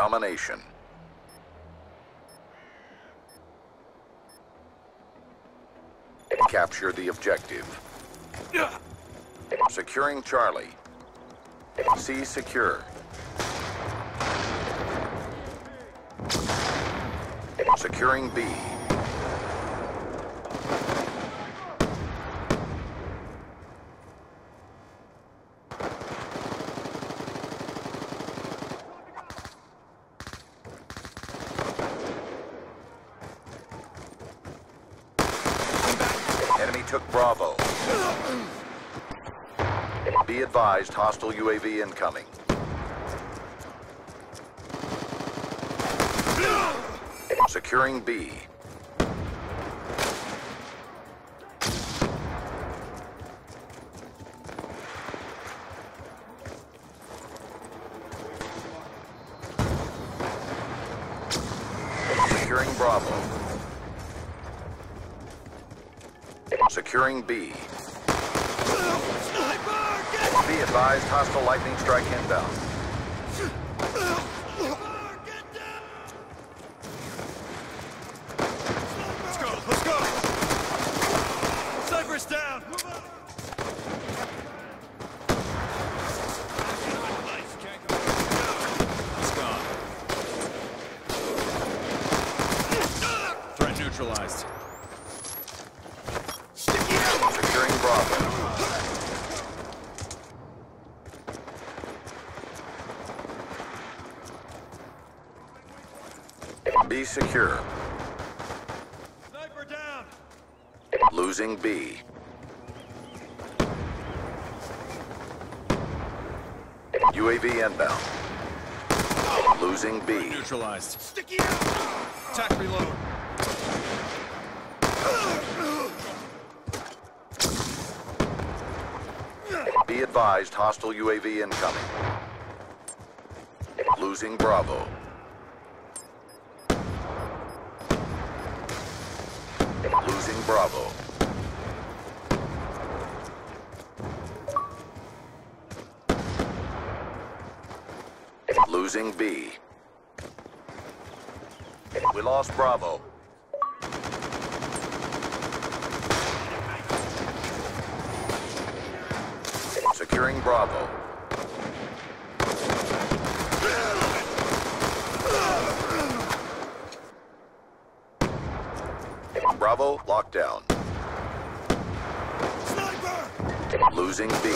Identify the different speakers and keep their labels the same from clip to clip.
Speaker 1: domination. Capture the objective. Securing Charlie. C secure. Securing B. Enemy took Bravo. Be advised, hostile UAV incoming. Securing B. Securing Bravo. Securing B. Be advised, hostile lightning strike inbound.
Speaker 2: Let's go, let's go! Cypher's down! Let's go. Threat neutralized.
Speaker 1: Securing Bravo. Be secure.
Speaker 2: Sniper down!
Speaker 1: Losing B. UAV inbound. Losing B.
Speaker 2: Neutralized. Sticky out! Attack reload.
Speaker 1: Be advised, hostile UAV incoming. Losing Bravo. Losing Bravo. Losing B. We lost Bravo. Securing Bravo. Bravo locked down.
Speaker 2: Sniper!
Speaker 1: Losing B.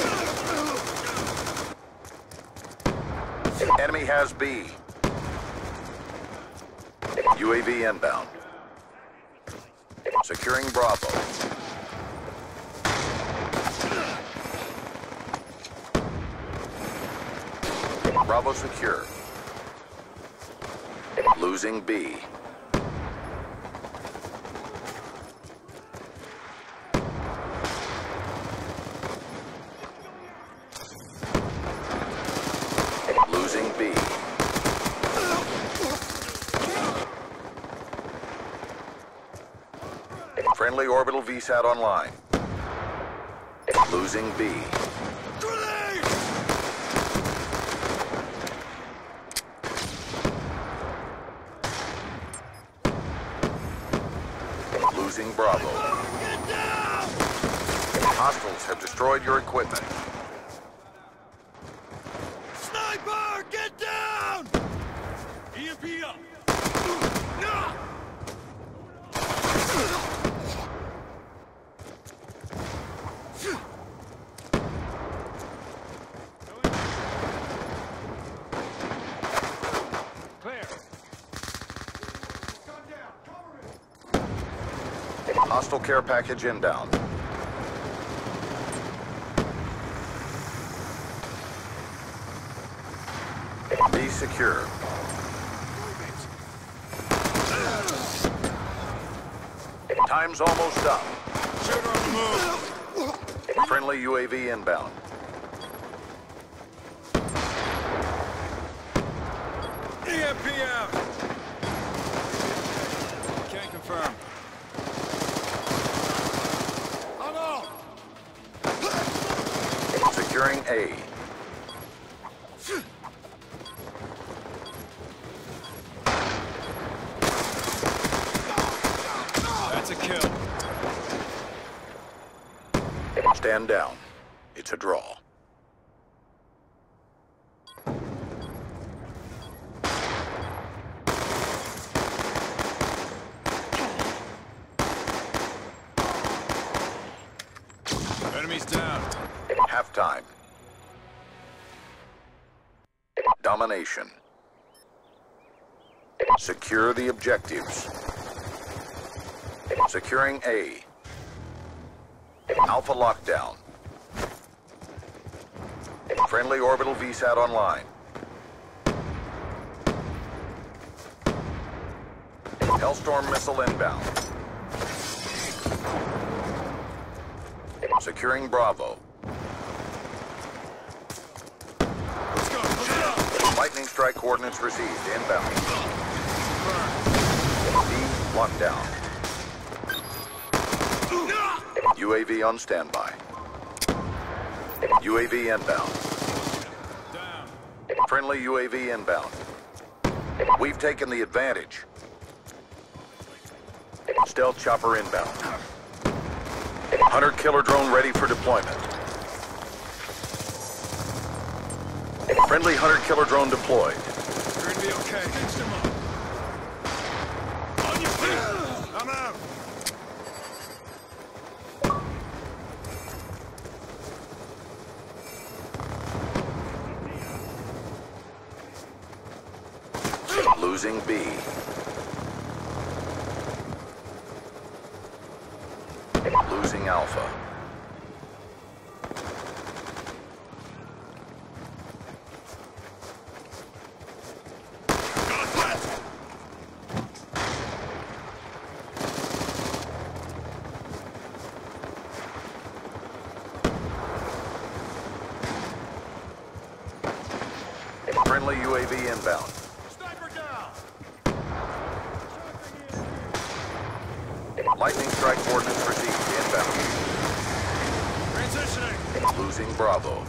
Speaker 1: Enemy has B. UAV inbound. Securing Bravo. Bravo secure. Losing B. Losing B. Friendly orbital VSAT online. Losing B. Losing Bravo. Hostiles have destroyed your equipment.
Speaker 2: Sniper! Get down! EMP up!
Speaker 1: Hostile care package inbound. Be secure. Time's almost up. Friendly UAV inbound.
Speaker 2: EMP out! Securing A.
Speaker 1: That's a kill. Stand down. It's a draw.
Speaker 2: Enemies down.
Speaker 1: Halftime. Domination. Secure the objectives. Securing A. Alpha lockdown. Friendly orbital VSAT online. Hellstorm missile inbound. Securing Bravo.
Speaker 2: Let's go. Let's go.
Speaker 1: Lightning strike coordinates received. Inbound. B lockdown. UAV on standby. UAV inbound. Friendly UAV inbound. We've taken the advantage. Stealth chopper inbound. Hunter killer drone ready for deployment. Friendly hunter killer drone deployed.
Speaker 2: You're gonna be okay. Fix them up. On your feet. I'm out.
Speaker 1: Losing B. Losing Alpha. Friendly UAV inbound.
Speaker 2: Sniper down.
Speaker 1: Lightning strike coordinates received. Inbound.
Speaker 2: Transitioning.
Speaker 1: Losing Bravo.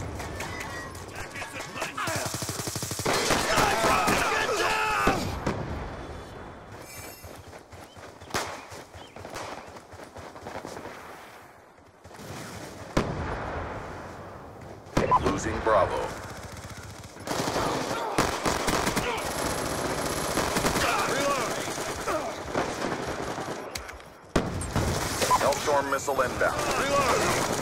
Speaker 1: Losing Bravo.
Speaker 2: Reload.
Speaker 1: Hellstorm missile inbound.
Speaker 2: Reload.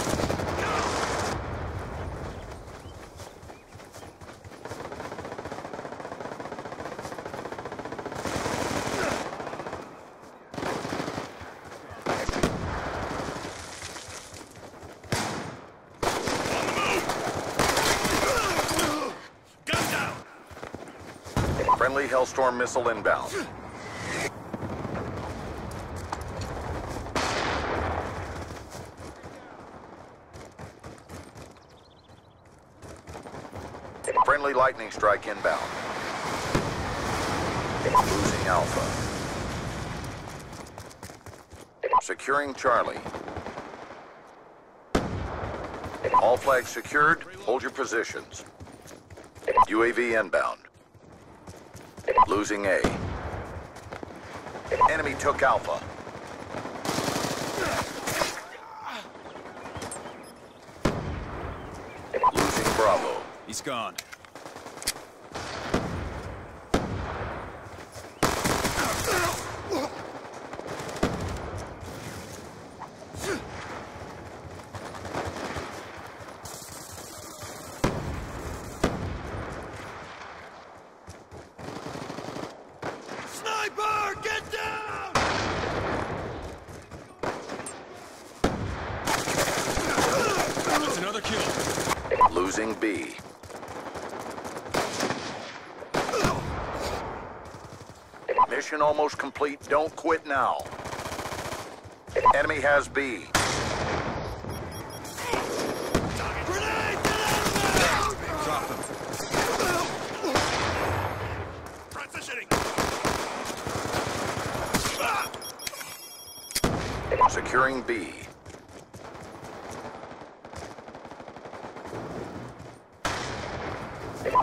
Speaker 1: Friendly Hellstorm missile inbound. Friendly lightning strike inbound. Losing Alpha. Securing Charlie. All flags secured. Hold your positions. UAV inbound. Losing A. Enemy took Alpha. Losing Bravo.
Speaker 2: He's gone. Sniper, get down! That's another kill.
Speaker 1: Losing B. Mission almost complete. Don't quit now. Enemy has B.
Speaker 2: Grenade! Get out of there! Drop them. Transitioning.
Speaker 1: Securing B.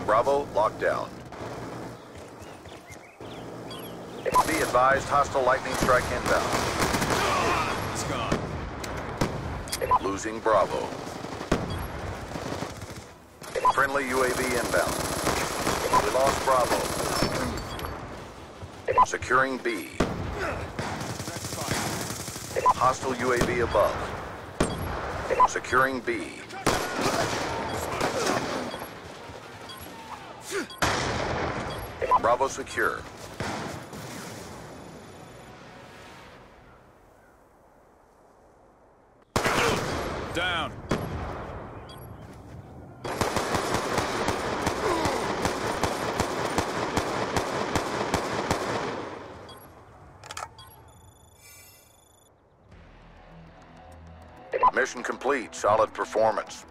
Speaker 1: Bravo, lockdown. Be advised, hostile lightning strike inbound.
Speaker 2: He's gone.
Speaker 1: Losing Bravo. Friendly UAV inbound. We lost Bravo. Securing B. Hostile UAV above. Securing B. Bravo secure.
Speaker 2: Down.
Speaker 1: Mission complete. Solid performance.